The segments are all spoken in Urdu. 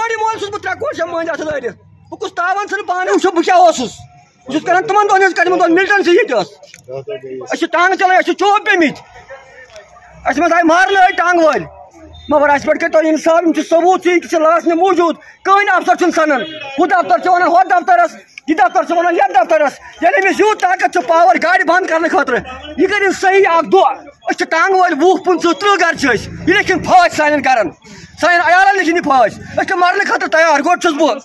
کوڑی مول چھُس بہٕ ترٛےٚ کوڑ چھےٚ مٔنٛزۍ اَتھ لٲرِتھ بہٕ کُس تاوان چھُنہٕ پانہٕ وٕچھو بہٕ کیٛاہ اوسُس بہٕ چھُس کران تِمن دۄہن ہٕنٛز کَتھ یِمن دۄہن مِلٹنسی ییٚتہِ ٲس أسۍ چھِ ٹانٛگہٕ چلاوان أسۍ چھِ چوب پیٚمٕتۍ اَسہِ منٛز آیہِ مارنہٕ أڑۍ ٹانٛگہٕ وٲلۍ مگر اَسہِ پٮ۪ٹھ کٔرۍ تو اِنصاف یِم چھِ ثبوٗت چھِ یہِ چھِ لاسنہٕ موٗجوٗد. کٕہٕنۍ افسر چھُنہٕ سنان ہُہ دفتر چھِ وَنان ہۄتھ دفترس یہ دفتر سے ونان یتھ دفترس ییٚلہِ أمِس یوٗت طاقت چھُ پاور گاڑِ بنٛد کرنہٕ خٲطرٕ یہِ کٔرِن صحیح اکھ دۄہ أسۍ چھِ ٹانٛگہٕ وٲلۍ وُہ پٕنٛژٕہ تٕرٛہ گرٕ چھِ أسۍ یہِ لیکھِن فٲسۍ سانٮ۪ن گرن سانٮ۪ن عیالن لیکھِن یہِ فٲسۍ أسۍ چھِ مرنہٕ خٲطرٕ تیار گۄڈٕ چھُس بہٕ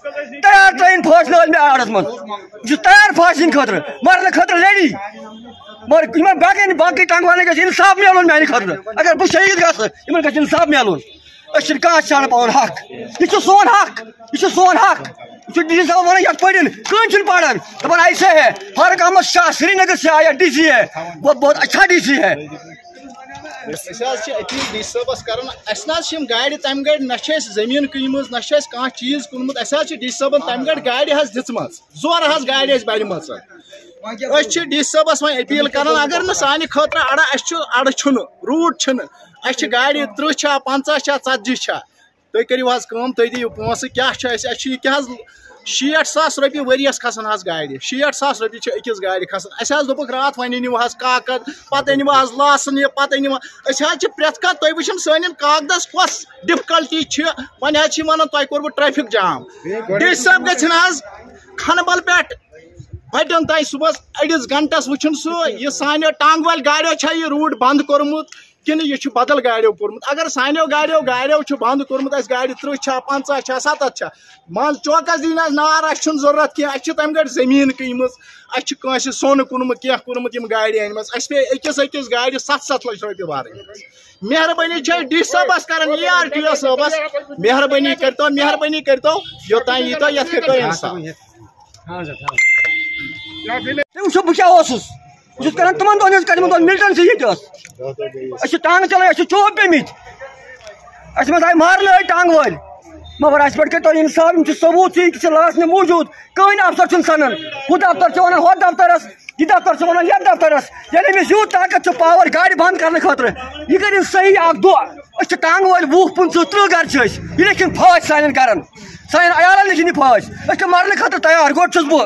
تیار ترٛٲیِن فٲسۍ لٲل مےٚ آڑس منٛز بہٕ چھُس تیار فٲسۍ دِنہٕ خٲطرٕ مرنہٕ خٲطرٕ ریڈی مگر یِمن باقین باقٕے ٹانٛگہٕ والٮ۪ن گژھِ اِنصاف میلُن میانہِ خٲطرٕ اگر بہٕ شہیٖد گژھٕ یِمن گژھِ اِنصاف میلُن أسۍ چھِنہٕ کانٛہہ چانہٕ پنُن حق یہِ چھُ سون حق یہِ چھُ سون حق یہِ چھُ ڈی سی صٲب ونان یتھ پٲٹھۍ کٕہٕنۍ چھُنہٕ پران دپان ایسے ہے فاروق احمد شاہ سری نگر سے آیا ڈی سی ہے بہت بہت اچھا ڈی سی ہے ڈی صٲبس کران۔ اَسہِ نہ حظ چھِ یِم گاڑِ تَمہِ گاڑِ نہ چھِ اَسہِ زٔمیٖن کٕنمٕژ، نہ چھِ اَسہِ کانٛہہ چیٖز اَسہِ حظ چھِ ڈی صٲبن تَمہِ گاڑِ گاڑِ حظ دِژمٕژ۔ زورٕ حظ گاڑِ أسۍ چھِ ڈی صٲبس وۄنۍ أپیٖل کران، اگر نہٕ سانہِ خٲطرٕ اَڑٕ اَسہِ چھُ اَڑٕ چھُنہٕ، روٗٹ چھُنہٕ۔ اَسہِ چھِ گاڑِ تٕرٛہ چھا، پنٛژاہ چھا چھا۔ تُہۍ کٔرِو حظ کٲم، تُہۍ دِیِو پونٛسہٕ، کیٛاہ چھُ اَسہِ اَسہِ چھُ یہِ کیٛاہ حظ شیٹھ ساس رۄپیہِ ؤرِیَس کھسان حظ گاڑِ۔ شیٹھ ساس رۄپیہِ چھِ أکِس گاڑِ کھسان اَسہِ حظ دوٚپُکھ راتھ وۄنۍ أنِو حظ کاکد، پَتہٕ أنِو حظ لاسن یہِ، پَتہٕ أنِو أسۍ حظ چھِ پرٛٮ۪تھ کانٛہہ، تُہۍ وٕچھِو سٲنٮ۪ن کاغدس کۄس ڈِفکَلٹی چھِ۔ وۄنۍ حظ چھِ وَنان، تۄہہِ کوٚروٕ ٹریفِک جام ڈی سی صٲب گژھن حظ کھنبل پٮ۪ٹھ۔ بَٹٮ۪ن تانۍ صُبحس أڑِس گنٹس وٕچھُن سُہ، یہِ سانیو ٹانٛگہٕ والہِ گاڑیو چھا یہِ روٗٹ بنٛد کوٚرمُت؟ کنہٕ یہ بدل گاڑیو کورمت؟ اگر سانیو گاڑیو گاڑیو بند کورمت اس گاڑی ترہ چھا پنچہ چھا ستت چھا۔ من چوکس دین نار اس ضرورت کی اس تمہ گڑ زمین کن اس کنس سون کونمت کی کورمت یم گاڑی ان اس پہ اکس اکس گاڑی ست ست لچھ روپیہ بھر مہربانی ڈی صبس کران ای آر ٹی او صبس مہربانی کرتو مہربانی کرتو یوتان ییتو یت کرتو انصاف۔ ہاں جی، ہاں جی۔ وٕچھو، بہٕ کیٛاہ اوسُس؟ بہٕ چھُس کران تِمن دۄہن ہٕنٛز کتھ یِمن دۄہن مِلٹنسی ییٚتہِ ٲس چوب پیٚمٕتۍ اَسہِ منٛز آیہِ مارنہٕ أڑۍ ٹانٛگہٕ وٲلۍ مگر اَسہِ پٮ۪ٹھ کٔرۍ تو اِنصاف یِم چھِ ثبوٗت چھِ یہِ چھِ افسر سنان ہُہ دفتر چھِ وَنان دفترس یہ دفتر سے ونان یتھ دفترس ییٚلہِ أمِس یوٗت طاقت پاور گاڑِ بنٛد کرنہٕ خٲطرٕ یہِ کٔرِن صحیح اکھ دۄہ أسۍ چھِ ٹانٛگہٕ وٲلۍ وُہ پٕنٛژٕہ تٕرٛہ گرٕ چھِ أسۍ یہِ لیکھِن سانٮ۪ن گرن سانٮ۪ن عیالن لیکھِن پھاش اس أسۍ چھِ مرنہٕ تیار گوٹ چھس بو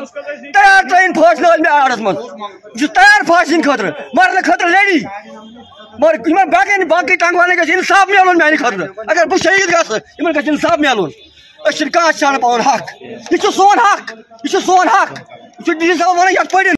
تیار ترین پھاش نال میں آڑس من جو تیار پھاش ان خاطر مرنے خاطر ریڈی مگر یِمن باقی باقی ٹنگ والے گژھِ انصاف میلُن میانہِ خاطر اگر بہٕ شہید گژھٕ یِمن گژھِ انصاف میلُن اس چھِنہٕ کانٛہہ چانہٕ حق یہ سون حق یہ سون حق یہِ چھُ ڈی سی صٲب ونان یتھ پٲٹھۍ